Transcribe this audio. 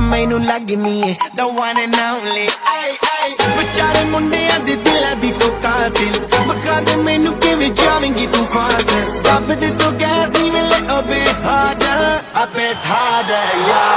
ਮੈਨੂੰ ਲੱਗਨੀ ਏ। The one and only ਆਏ ਆਏ ਵਿਚਾਰੇ ਮੁੰਡਿਆਂ ਦੇ ਦਿਲਾਂ ਦੀ ਤੂੰ ਕਾਤਿਲ। ਬਖਾ ਦੇ ਮੈਨੂੰ ਕਿਵੇਂ ਜਾਵੇਂਗੀ ਤੂੰ ਫਾਸਲ ਸਭ ਦੇ ਤੂੰ ਗੈਸ ਨਹੀਂ ਮਿਲੇ ਅਬੇ ਹਾਰਡਰ ਅਬੇ ਹਾਰਡਰ ਯਾ